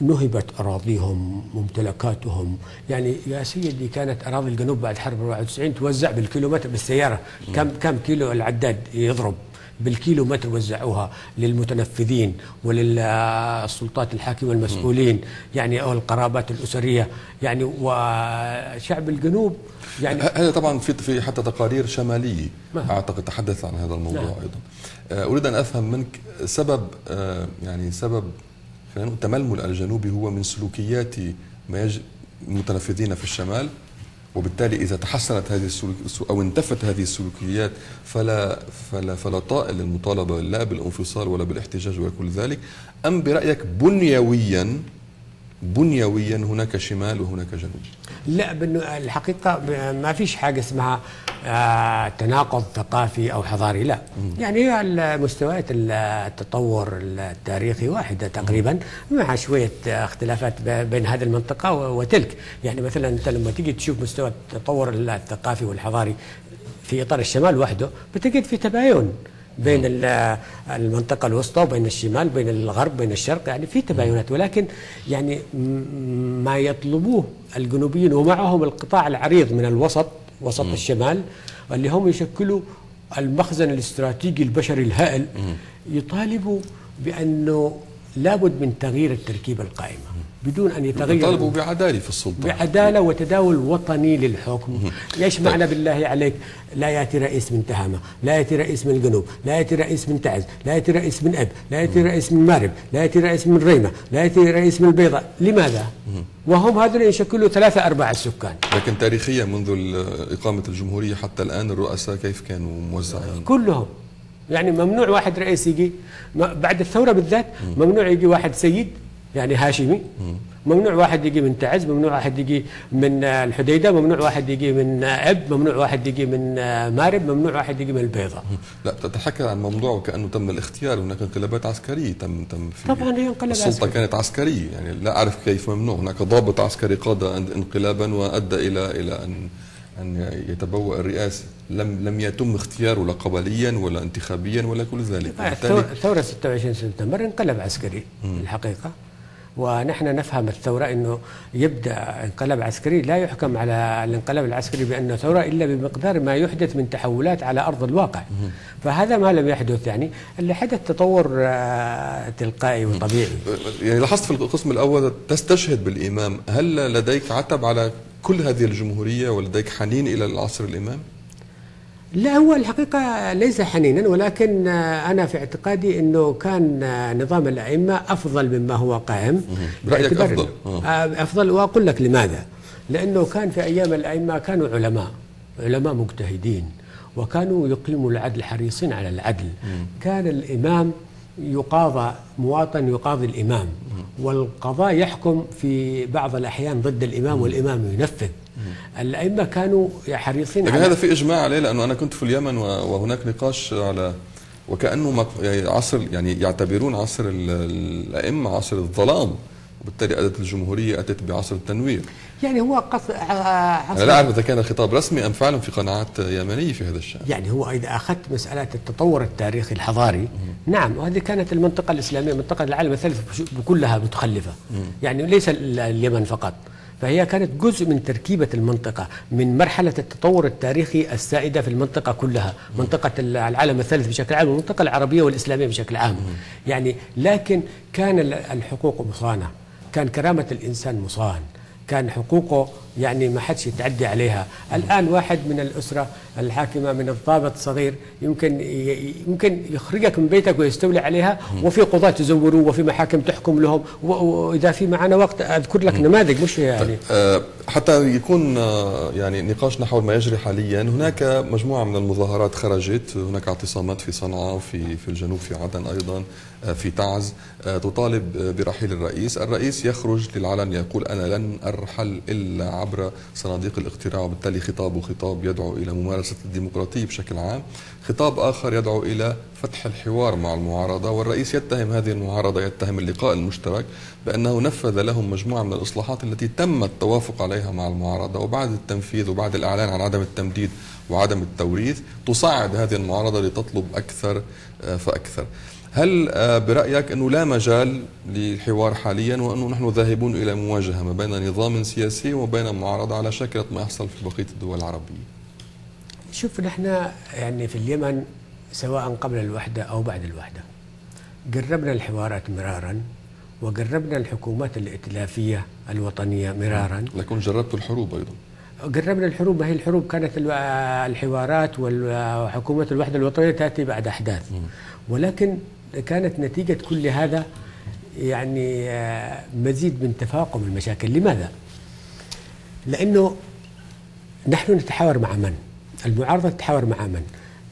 نهبت أراضيهم ممتلكاتهم. يعني يا سيدي كانت أراضي الجنوب بعد حرب 94 توزع بالكيلومتر بالسيارة. كم كم كيلو العداد يضرب؟ بالكيلو متر وزعوها للمتنفذين وللسلطات الحاكمة المسؤولين يعني أو القرابات الأسرية. يعني وشعب الجنوب يعني هذا طبعا في في حتى تقارير شمالية أعتقد تحدث عن هذا الموضوع نعم. أيضا. أريد أن أفهم منك سبب يعني سبب خلينا نقول تململ الجنوبي هو من سلوكيات ما يج... المتنفذين في الشمال وبالتالي إذا تحسنت هذه السلوك أو انتفت هذه السلوكيات فلا فلا فلا طائل للمطالبة لا بالانفصال ولا بالاحتجاج ولا كل ذلك. أم برأيك بنيويا بنيويا هناك شمال وهناك جنوب؟ لا الحقيقة ما فيش حاجة اسمها تناقض ثقافي أو حضاري لا. يعني مستويات التطور التاريخي واحدة تقريبا مع شوية اختلافات بين هذه المنطقة وتلك. يعني مثلا أنت لما تيجي تشوف مستوى التطور الثقافي والحضاري في إطار الشمال وحده بتجد في تباين بين المنطقة الوسطى وبين الشمال بين الغرب بين الشرق يعني في تباينات. ولكن يعني ما يطلبوه الجنوبيين ومعهم القطاع العريض من الوسط وسط م. الشمال اللي هم يشكلوا المخزن الاستراتيجي البشري الهائل يطالبوا بأنه لابد من تغيير التركيبة القائمة بدون أن يتغير طالبوا بعدالة في السلطة. بعدالة وتداول وطني للحكم. إيش معنى بالله عليك؟ لا يأتي رئيس من تهامة لا يأتي رئيس من الجنوب لا يأتي رئيس من تعز لا يأتي رئيس من أب لا يأتي رئيس من مارب لا يأتي رئيس من ريمة لا يأتي رئيس من البيضاء لماذا؟ وهم هذول يشكلوا ثلاثة أرباع السكان لكن تاريخيا منذ إقامة الجمهورية حتى الآن الرؤساء كيف كانوا موزعين؟ كلهم. يعني ممنوع واحد رئيس يجي بعد الثورة بالذات ممنوع يجي واحد سيد يعني هاشمي. ممنوع واحد يجي من تعز ممنوع واحد يجي من آه، الحديدة ممنوع واحد يجي من آه، أب ممنوع واحد يجي من آه، مارب ممنوع واحد يجي من البيضاء لا تتحكى عن موضوع وكأنه تم الاختيار هناك انقلابات عسكرية تم تم في طبعاً هي انقلاب السلطة عسكري. كانت عسكرية يعني لا أعرف كيف ممنوع. هناك ضابط عسكري قاد انقلابا وأدى إلى إلى أن أن يتبوأ الرئاسة لم لم يتم اختياره لا قبليا ولا انتخابيا ولا كل ذلك. الثورة الثورة 26 سبتمبر انقلب عسكري الحقيقة. ونحن نفهم الثورة أنه يبدأ انقلاب عسكري لا يحكم على الانقلاب العسكري بأنه ثورة إلا بمقدار ما يحدث من تحولات على أرض الواقع. فهذا ما لم يحدث يعني. اللي حدث تطور آه، تلقائي وطبيعي. يعني لاحظت في القسم الأول تستشهد بالإمام هل لديك عتب على كل هذه الجمهورية ولديك حنين إلى العصر الإمام؟ لا هو الحقيقة ليس حنينا ولكن أنا في اعتقادي أنه كان نظام الأئمة أفضل مما هو قائم. برأيك أفضل؟ آه. آه، أفضل. وأقول لك لماذا؟ لأنه كان في أيام الأئمة كانوا علماء علماء مجتهدين وكانوا يقيموا العدل حريصين على العدل. كان الإمام يقاضى مواطن يقاضي الإمام. والقضاء يحكم في بعض الأحيان ضد الإمام والإمام ينفذ. الأئمة كانوا حريصين لكن على هذا في إجماع عليه لأنه أنا كنت في اليمن وهناك نقاش على وكأنه يعني عصر يعني يعتبرون عصر ال- الأئمة عصر الظلام وبالتالي اتت الجمهورية أتت بعصر التنوير. يعني هو قص... ع- أنا لا أعرف إذا كان الخطاب رسمي أم فعلا في قناعات يمنية في هذا الشأن. يعني هو إذا أخذت مسألة التطور التاريخي الحضاري نعم وهذه كانت المنطقة الإسلامية منطقة العالم الثالث بش- بكلها متخلفة. يعني ليس ال- اليمن فقط. فهي كانت جزء من تركيبة المنطقة من مرحلة التطور التاريخي السائدة في المنطقة كلها منطقة ال- العالم الثالث بشكل عام والمنطقة العربية والإسلامية بشكل عام. يعني لكن كان ال- الحقوق مصانة كان كرامة الإنسان مصان كان حقوقه يعني ما حدش يتعدي عليها. الآن واحد من الأسرة الحاكمة من الضابط صغير يمكن يمكن يخرجك من بيتك ويستولي عليها وفي قضاة يزوروه وفي محاكم تحكم لهم وإذا في معنا وقت أذكر لك نماذج مش يعني. آه، حتى يكون آه، يعني نقاش نحو ما يجري حاليا هناك مجموعة من المظاهرات خرجت هناك اعتصامات في صنعاء وفي في الجنوب في عدن أيضا آه، في تعز آه، تطالب برحيل الرئيس. الرئيس يخرج للعلن يقول أنا لن أرحل إلا عبر صناديق الاقتراع وبالتالي خطابه خطاب يدعو إلى ممارسة الديمقراطية بشكل عام. خطاب آخر يدعو إلى فتح الحوار مع المعارضة والرئيس يتهم هذه المعارضة يتهم اللقاء المشترك بأنه نفذ لهم مجموعة من الإصلاحات التي تم التوافق عليها مع المعارضة. وبعد التنفيذ وبعد الإعلان عن عدم التمديد وعدم التوريث تصعد هذه المعارضة لتطلب أكثر آه، فأكثر. هل آه، برأيك أنه لا مجال للحوار حاليا وأنه نحن ذاهبون إلى مواجهة ما بين نظام سياسي وبين معارضة على شاكلة ما يحصل في بقية الدول العربية؟ شوف نحن يعني في اليمن سواء قبل الوحدة أو بعد الوحدة قربنا الحوارات مرارا وقربنا الحكومات الائتلافية الوطنية مرارا. لكن جربت الحروب أيضا. قربنا الحروب ما هي الحروب كانت ال- الحوارات وحكومة الوحدة الوطنية تأتي بعد أحداث. ولكن كانت نتيجة كل هذا يعني آه، مزيد من تفاقم المشاكل لماذا؟ لأنه نحن نتحاور مع من؟ المعارضة تتحاور مع من؟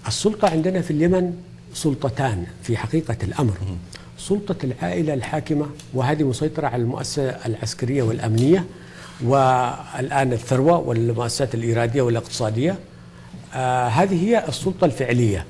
السلطة عندنا في اليمن سلطتان في حقيقة الأمر سلطة العائلة الحاكمة وهذه مسيطرة على المؤسسة العسكرية والأمنية والآن الثروة والمؤسسات الإرادية والإقتصادية آه هذه هي السلطة الفعلية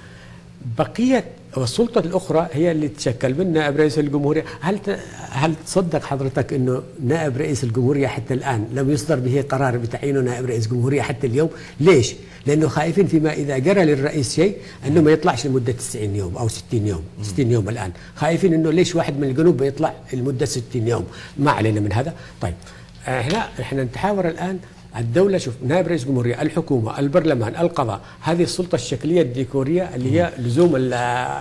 بقية والسلطة الأخرى هي اللي تشكل من نائب رئيس الجمهورية. هل ت... هل تصدق حضرتك أنه نائب رئيس الجمهورية حتى الآن لم يصدر به قرار بتعيينه نائب رئيس جمهورية حتى اليوم؟ ليش؟ لأنه خايفين فيما إذا جرى للرئيس شيء أنه ما يطلعش لمدة 90 يوم أو 60 يوم 60 يوم الآن. خايفين أنه ليش واحد من الجنوب بيطلع لمدة 60 يوم؟ ما علينا من هذا. طيب إحنا إحنا نتحاور الآن الدولة شوف نائب رئيس الجمهورية الحكومة البرلمان القضاء هذه السلطة الشكلية الديكورية اللي هي لزوم ال-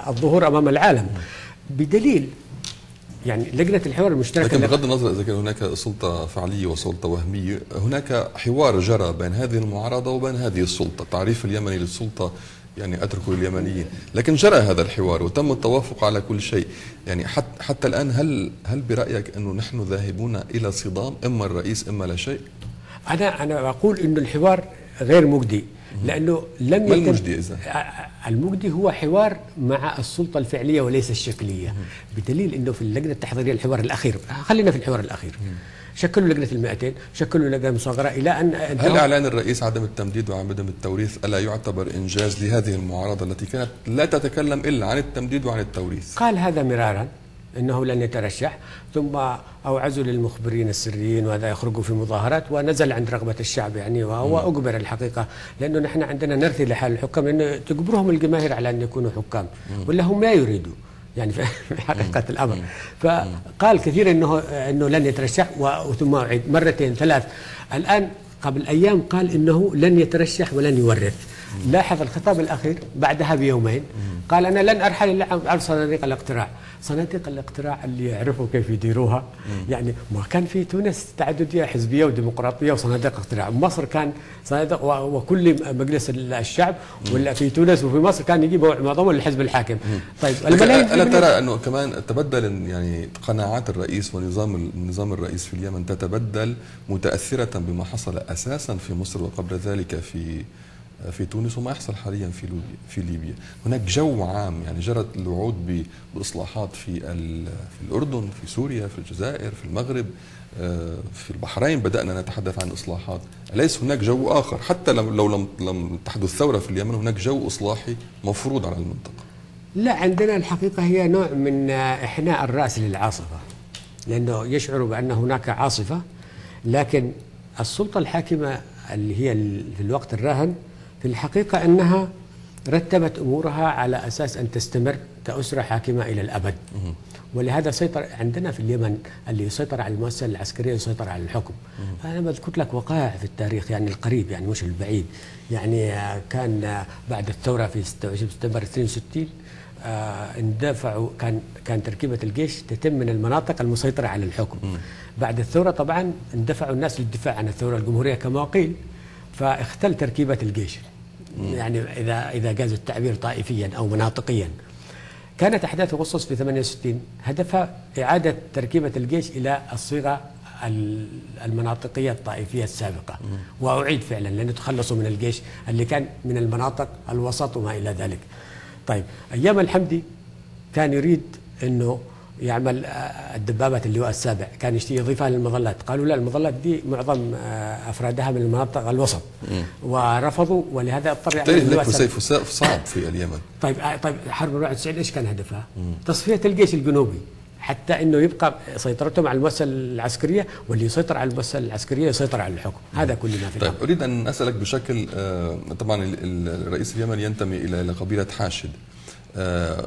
الظهور أمام العالم. بدليل يعني لجنة الحوار المشترك لكن بغض النظر إذا كان هناك سلطة فعلية وسلطة وهمية هناك حوار جرى بين هذه المعارضة وبين هذه السلطة. التعريف اليمني للسلطة يعني اتركه لليمنيين. لكن جرى هذا الحوار وتم التوافق على كل شيء. يعني حتى حتى الآن هل هل برأيك أنه نحن ذاهبون إلى صدام؟ إما الرئيس إما لا شيء؟ أنا أنا أقول إنه الحوار غير مجدي لأنه لم ما المجدي اذا؟ المجدي هو حوار مع السلطة الفعلية وليس الشكلية. بدليل إنه في اللجنة التحضيرية الحوار الأخير خلينا في الحوار الأخير. شكلوا لجنة ال 200 شكلوا لجنة مصغره إلى أن هل إعلان الرئيس عدم التمديد وعدم التوريث ألا يعتبر إنجاز لهذه المعارضة التي كانت لا تتكلم إلا عن التمديد وعن التوريث؟ قال هذا مرارا. إنه لن يترشح ثم أوعزوا للمخبرين السريين وهذا يخرجوا في مظاهرات ونزل عند رغبة الشعب يعني وهو أجبر الحقيقة لأنه نحن عندنا نرثي لحال الحكام لأنه تجبرهم الجماهير على أن يكونوا حكام ولا هم لا يريدوا يعني في حقيقة الأمر. فقال كثير إنه إنه لن يترشح ثم أعيد مرتين ثلاث. الآن قبل أيام قال إنه لن يترشح ولن يورث. لاحظ الخطاب الأخير بعدها بيومين. قال أنا لن أرحل إلا عن صناديق الاقتراع. صناديق الاقتراع اللي يعرفوا كيف يديروها. يعني ما كان في تونس تعددية حزبية وديمقراطية وصناديق اقتراع. مصر كان صناديق وكل مجلس الشعب ولا في تونس وفي مصر كان يجيبوا معظمهم للحزب الحاكم. طيب ألا ترى أنه كمان تبدل يعني قناعات الرئيس ونظام النظام الرئيس في اليمن تتبدل متأثرة بما حصل أساسا في مصر وقبل ذلك في في تونس وما يحصل حاليا في في ليبيا. هناك جو عام يعني جرت الوعود بإصلاحات في في الأردن في سوريا في الجزائر في المغرب آه، في البحرين. بدأنا نتحدث عن إصلاحات. أليس هناك جو آخر؟ حتى لو لم لم تحدث ثورة في اليمن هناك جو إصلاحي مفروض على المنطقة. لا عندنا الحقيقة هي نوع من إحناء الرأس للعاصفة لأنه يشعر بأن هناك عاصفة. لكن السلطة الحاكمة اللي هي في الوقت الراهن في الحقيقة أنها رتبت أمورها على أساس أن تستمر كأسرة حاكمة إلى الأبد. ولهذا سيطر عندنا في اليمن اللي يسيطر على المؤسسة العسكرية يسيطر على الحكم. أنا بذكر لك وقائع في التاريخ يعني القريب يعني مش البعيد. يعني كان بعد الثورة في 26 سبتمبر 62 آه اندفعوا كان كان تركيبه الجيش تتم من المناطق المسيطرة على الحكم. بعد الثورة طبعا اندفعوا الناس للدفاع عن الثورة الجمهورية كما قيل فاختل تركيبة الجيش. يعني إذا إذا جاز التعبير طائفيا أو مناطقيا. كانت أحداث أغسطس في 68 هدفها إعادة تركيبة الجيش إلى الصيغة المناطقية الطائفية السابقة. وأعيد فعلا لأنه تخلصوا من الجيش اللي كان من المناطق الوسط وما إلى ذلك. طيب أيام الحمدي كان يريد أنه يعمل آه، الدبابات اللواء السابع كان يشتي يضيفها للمظلات. قالوا لا المظلات دي معظم آه، أفرادها من المناطق الوسط. ورفضوا ولهذا اضطر يعمل اللواء سيف صعب في اليمن. طيب آه، طيب حرب 94 إيش كان هدفها؟ تصفية الجيش الجنوبي حتى إنه يبقى سيطرتهم على المؤسسة العسكرية واللي يسيطر على المؤسسة العسكرية يسيطر على الحكم، هذا كل ما في طيب أريد أن أسألك بشكل طبعا الرئيس اليمني ينتمي إلى قبيلة حاشد.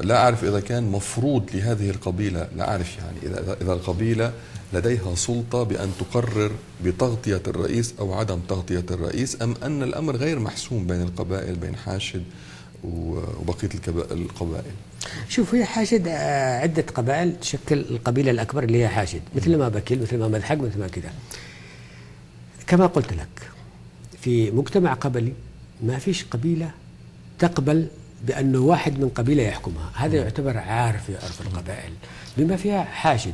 لا أعرف إذا كان مفروض لهذه القبيلة لا أعرف يعني إذا, إذا القبيلة لديها سلطة بأن تقرر بتغطية الرئيس أو عدم تغطية الرئيس أم أن الأمر غير محسوم بين القبائل بين حاشد وبقية القبائل؟ شوف هي حاشد آه، عدة قبائل تشكل القبيلة الأكبر اللي هي حاشد مثل ما بكيل مثل ما مذحق مثل ما كذا. كما قلت لك في مجتمع قبلي ما فيش قبيلة تقبل بأنه واحد من قبيلة يحكمها. هذا يعتبر عار في عرف القبائل. بما فيها حاشد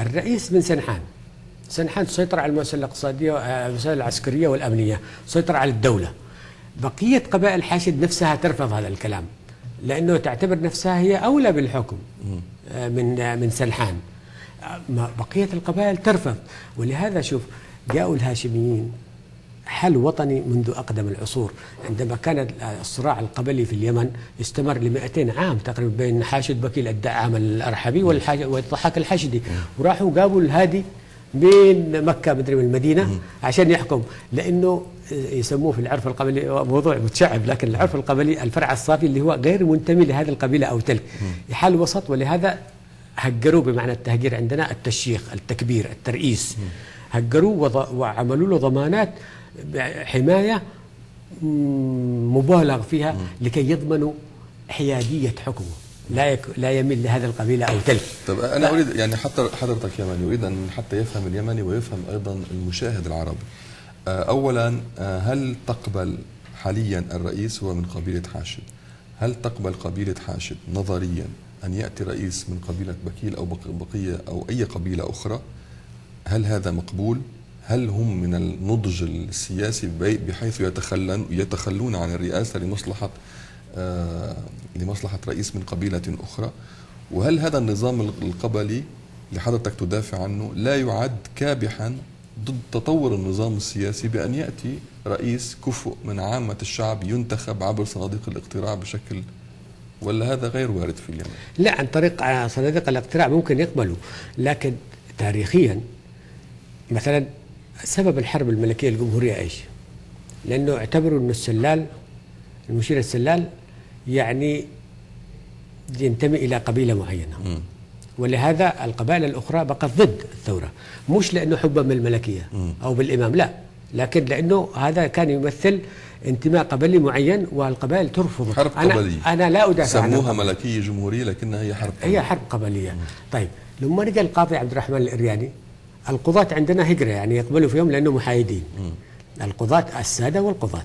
الرئيس من سنحان. سنحان تسيطر على المؤسسة الاقتصادية آه، المؤسسة العسكرية والأمنية. تسيطر على الدولة. بقية قبائل حاشد نفسها ترفض هذا الكلام لأنه تعتبر نفسها هي أولى بالحكم آه، من آه، من سنحان. بقية القبائل ترفض. ولهذا شوف جاءوا الهاشميين حل وطني منذ أقدم العصور. عندما كان الصراع القبلي في اليمن استمر ل 200 عام تقريبا بين حاشد بكيل الدعام الأرحبي والضحاك الحشدي وراحوا جابوا الهادي من مكة مدري من المدينة عشان يحكم. لأنه يسموه في العرف القبلي موضوع متشعب لكن العرف القبلي الفرع الصافي اللي هو غير منتمي لهذه القبيلة أو تلك. يحل وسط ولهذا هجروا بمعنى التهجير عندنا التشييخ التكبير الترئيس. هجروه وعملوا له ضمانات حماية مبالغ فيها لكي يضمنوا حيادية حكمه. لا يك لا يميل لهذا القبيله أو تلك. طب أنا أريد يعني حتى حضرتك يمني اريد أن حتى يفهم اليمني ويفهم أيضا المشاهد العربي. آه، اولا آه، هل تقبل حاليا الرئيس هو من قبيلة حاشد؟ هل تقبل قبيلة حاشد نظريا أن يأتي رئيس من قبيلة بكيل أو بق- بقية أو أي قبيلة أخرى؟ هل هذا مقبول؟ هل هم من النضج السياسي بحيث يتخلون يتخلون عن الرئاسة لمصلحة آه، لمصلحة رئيس من قبيلة أخرى وهل هذا النظام القبلي اللي حضرتك تدافع عنه لا يعد كابحا ضد تطور النظام السياسي بأن يأتي رئيس كفؤ من عامة الشعب ينتخب عبر صناديق الاقتراع بشكل ولا هذا غير وارد في اليمن؟ لا عن طريق آه، صناديق الاقتراع ممكن يقبلوا لكن تاريخيا مثلا سبب الحرب الملكية الجمهورية إيش؟ لأنه اعتبروا إنه السلال المشير السلال يعني ينتمي إلى قبيلة معينة. مم. ولهذا القبائل الأخرى بقت ضد الثورة. مش لأنه حبا من الملكيه أو بالإمام لا. لكن لأنه هذا كان يمثل انتماء قبلي معين والقبائل ترفضه. حرب أنا قبلية. أنا لا أدافع عنها سموها ملكية جمهورية لكنها هي حرب هي حرب قبلية. طيب لما نجي القاضي عبد الرحمن الإرياني القضاة عندنا هجرة يعني يقبلوا فيهم لأنه محايدين. القضاة السادة والقضاة.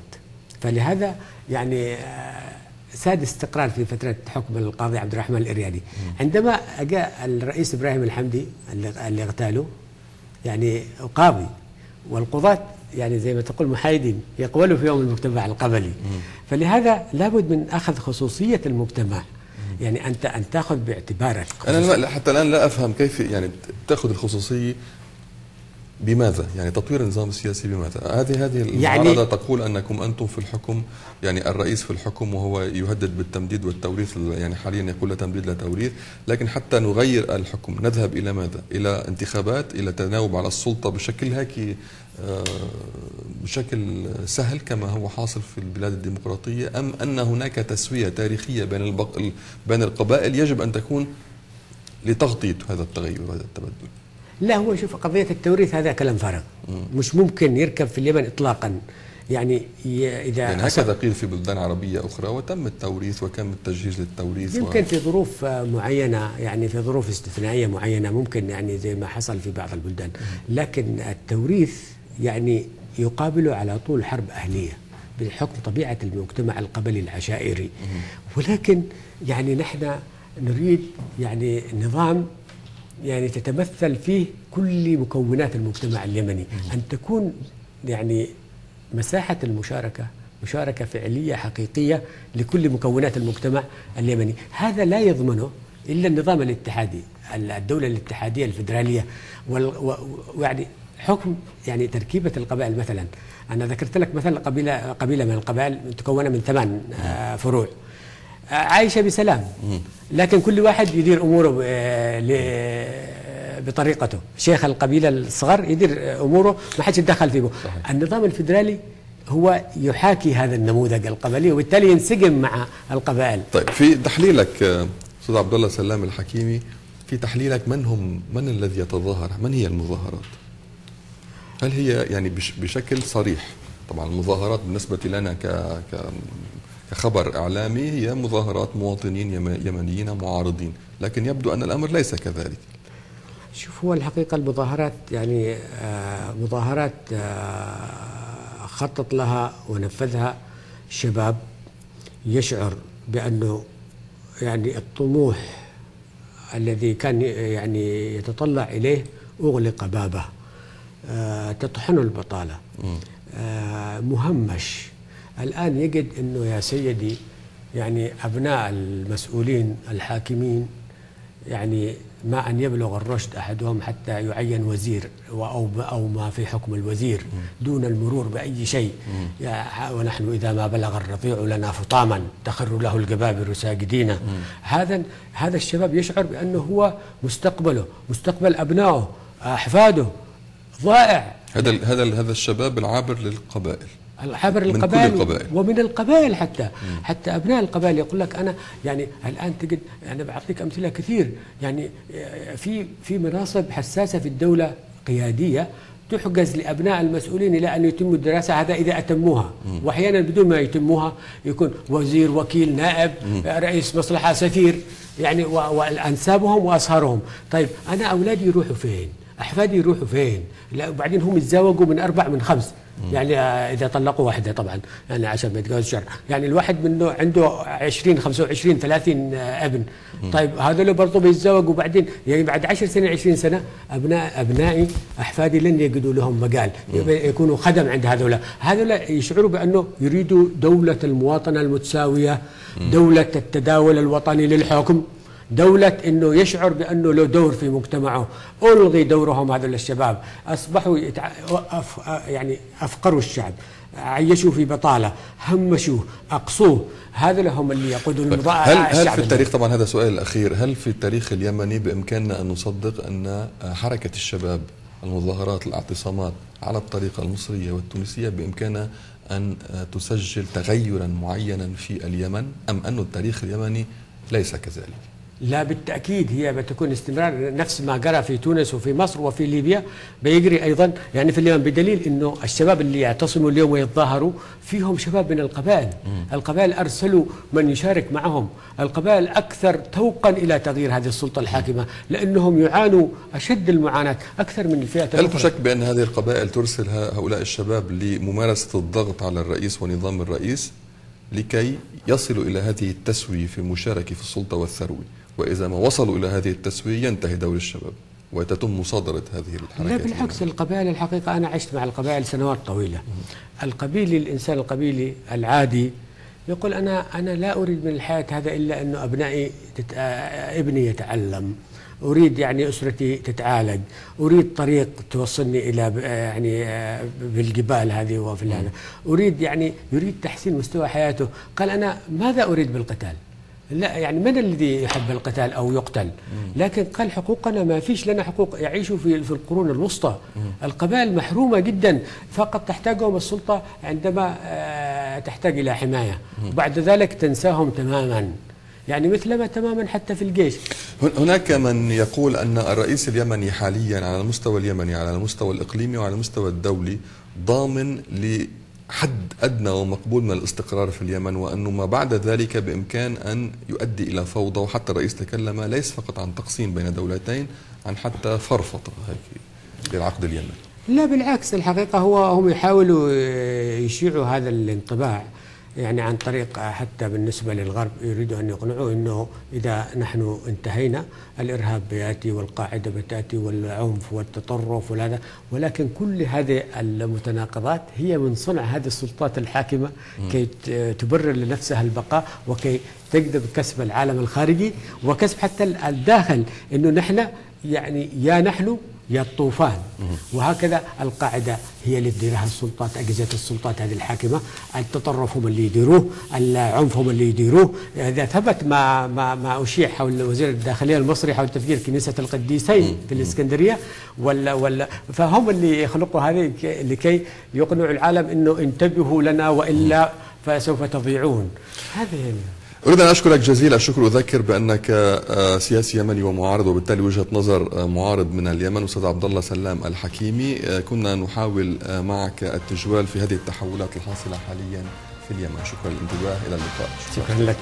فلهذا يعني آه، ساد استقرار في فترة حكم القاضي عبد الرحمن الإرياني عندما جاء الرئيس إبراهيم الحمدي اللي اغتاله يعني قاضي والقضاة يعني زي ما تقول محايدين يقبلوا فيهم المجتمع القبلي. فلهذا لابد من أخذ خصوصية المجتمع. يعني أنت أن تأخذ باعتبارك. أنا لا- حتى الآن لا أفهم كيف يعني تأخذ الخصوصية بماذا؟ يعني تطوير النظام السياسي بماذا؟ هذه هذه يعني- المعارضة تقول أنكم أنتم في الحكم يعني الرئيس في الحكم وهو يهدد بالتمديد والتوريث يعني حاليا يقول لا تمديد لا توريث، لكن حتى نغير الحكم نذهب إلى ماذا؟ إلى انتخابات إلى تناوب على السلطة بشكل هيك آه، بشكل سهل كما هو حاصل في البلاد الديمقراطية أم أن هناك تسوية تاريخية بين البق... بين القبائل يجب أن تكون لتغطية هذا التغير وهذا التبدل لا هو شوف قضية التوريث هذا كلام فارغ. مش ممكن يركب في اليمن إطلاقا. يعني إذا يعني هكذا قيل في بلدان عربية أخرى وتم التوريث وتم التجهيز للتوريث يمكن في ظروف معينة يعني في ظروف استثنائية معينة ممكن يعني زي ما حصل في بعض البلدان. لكن التوريث يعني يقابل على طول حرب أهلية بحكم طبيعة المجتمع القبلي العشائري. ولكن يعني نحن نريد يعني نظام يعني تتمثل فيه كل مكونات المجتمع اليمني. أن تكون يعني مساحة المشاركة مشاركة فعلية حقيقية لكل مكونات المجتمع اليمني. هذا لا يضمنه إلا النظام الاتحادي الدولة الاتحادية الفدرالية ويعني حكم يعني تركيبة القبائل. مثلا أنا ذكرت لك مثلا قبيلة قبيلة من القبائل متكونة من ثمان آه، فروع. آه، عايشة بسلام. لكن كل واحد يدير أموره آه، ل- بطريقته. شيخ القبيلة الصغر يدير آه، أموره ما حدش يتدخل فيه. صحيح. النظام الفدرالي هو يحاكي هذا النموذج القبلي وبالتالي ينسجم مع القبائل. طيب في تحليلك آه، أستاذ عبد الله سلام الحكيمي في تحليلك من هم من الذي يتظاهر؟ من هي المظاهرات؟ هل هي يعني بش بشكل صريح؟ طبعا المظاهرات بالنسبة لنا ك ك كخبر إعلامي هي مظاهرات مواطنين يم- يمنيين معارضين. لكن يبدو أن الأمر ليس كذلك. شوف هو الحقيقة المظاهرات يعني آه، مظاهرات آه، خطط لها ونفذها شباب يشعر بأنه يعني الطموح الذي كان يعني يتطلع إليه أغلق بابه. آه، تطحن البطالة. آه، مهمش. الآن يجد أنه يا سيدي يعني أبناء المسؤولين الحاكمين يعني ما أن يبلغ الرشد أحدهم حتى يعين وزير أو أو ما في حكم الوزير دون المرور بأي شيء. يا- ونحن إذا ما بلغ الرضيع لنا فطاما تخر له الجبابر ساجدين هذا هذا الشباب يشعر بأنه هو مستقبله مستقبل أبنائه أحفاده ضائع. هذا هذا هذا الشباب العابر للقبائل. الحبر من كل القبائل القبائل. ومن القبائل حتى. حتى أبناء القبائل يقول لك أنا يعني الآن تجد أنا بعطيك أمثلة كثير. يعني في في مناصب حساسة في الدولة قيادية تحجز لأبناء المسؤولين إلى أن يتموا الدراسة هذا إذا أتموها. وأحيانا بدون ما يتموها يكون وزير وكيل نائب رئيس مصلحة سفير يعني وانسابهم وأصهارهم. طيب أنا أولادي يروحوا فين؟ أحفادي يروحوا فين؟ لا وبعدين هم يتزوجوا من أربع من خمس. يعني آه، إذا طلقوا واحدة طبعا يعني عشان ما يتجوز شر يعني الواحد منه عنده 20 25 30 أبن. طيب هذول برضه بيتزوجوا وبعدين يعني بعد 10 سنين 20 سنة أبناء أبنائي أحفادي لن يجدوا لهم مجال. يكونوا خدم عند هذول هذول يشعروا بأنه يريدوا دولة المواطنة المتساوية دولة التداول الوطني للحكم. دولة أنه يشعر بأنه له دور في مجتمعه. ألغي دورهم هذول الشباب. أصبحوا يتع... أف... يعني أفقروا الشعب. عيشوا في بطالة. همشوه أقصوه. هذا هم اللي يقودون طيب، هل, هل في التاريخ طبعا هذا سؤال الأخير هل في التاريخ اليمني بإمكاننا أن نصدق أن حركة الشباب المظاهرات الاعتصامات على الطريقة المصرية والتونسية بإمكانها أن تسجل تغيرا معينا في اليمن؟ أم أن التاريخ اليمني ليس كذلك؟ لا بالتأكيد هي بتكون استمرار نفس ما جرى في تونس وفي مصر وفي ليبيا. بيجري أيضا يعني في اليمن بدليل أنه الشباب اللي يعتصموا اليوم ويتظاهروا فيهم شباب من القبائل. م. القبائل أرسلوا من يشارك معهم. القبائل أكثر توقا إلى تغيير هذه السلطة الحاكمة لأنهم يعانوا أشد المعاناة أكثر من الفئات هل تشك بأن هذه القبائل ترسل هؤلاء الشباب لممارسة الضغط على الرئيس ونظام الرئيس لكي يصلوا إلى هذه التسوية في المشاركة في السلطة والثروة؟ وإذا ما وصلوا إلى هذه التسوية ينتهي دور الشباب وتتم مصادرة هذه الحركات لا بالعكس القبائل الحقيقة أنا عشت مع القبائل سنوات طويلة. القبيلي الإنسان القبيلي العادي يقول أنا أنا لا أريد من الحياة هذا إلا أنه أبنائي تت... ابني يتعلم. أريد يعني أسرتي تتعالج. أريد طريق توصلني إلى يعني بالجبال هذه وفي هذا. أريد يعني يريد تحسين مستوى حياته. قال أنا ماذا أريد بالقتال؟ لا يعني من الذي يحب القتال أو يقتل؟ لكن قال حقوقنا ما فيش لنا حقوق يعيشوا في في القرون الوسطى. القبائل محرومة جدا فقط تحتاجهم السلطة عندما آه، تحتاج إلى حماية. وبعد ذلك تنساهم تماما. يعني مثلما تماما حتى في الجيش. هناك من يقول أن الرئيس اليمني حاليا على المستوى اليمني على المستوى الإقليمي وعلى المستوى الدولي ضامن حد أدنى ومقبول من الاستقرار في اليمن وأنه ما بعد ذلك بإمكان أن يؤدي إلى فوضى وحتى الرئيس تكلم ليس فقط عن تقسيم بين دولتين عن حتى فرفطة هيك للعقد اليمني. لا بالعكس الحقيقة هو هم يحاولوا يشيعوا هذا الانطباع. يعني عن طريق حتى بالنسبة للغرب يريدوا أن يقنعوا أنه إذا نحن انتهينا الإرهاب بيأتي والقاعدة بتأتي والعنف والتطرف وهذا ولكن كل هذه المتناقضات هي من صنع هذه السلطات الحاكمة كي تبرر لنفسها البقاء وكي تجذب كسب العالم الخارجي وكسب حتى الداخل أنه نحن يعني يا نحن يا الطوفان. وهكذا القاعدة هي اللي تديرها السلطات أجهزة السلطات هذه الحاكمة. التطرف هم اللي يديروه العنف هم اللي يديروه. إذا ثبت ما ما ما أشيع حول وزير الداخلية المصري حول تفجير كنيسة القديسين في الإسكندرية ولا ولا فهم اللي يخلقوا هذه لكي يقنعوا العالم أنه انتبهوا لنا وإلا فسوف تضيعون. هذه أريد أن أشكرك جزيل الشكر أذكر بأنك آه، سياسي يمني ومعارض وبالتالي وجهة نظر آه، معارض من اليمن أستاذ عبد الله سلام الحكيمي. آه، كنا نحاول معك التجوال في هذه التحولات الحاصلة حاليا في اليمن. شكرا للانتباه إلى اللقاء. شكرا, شكرا لك.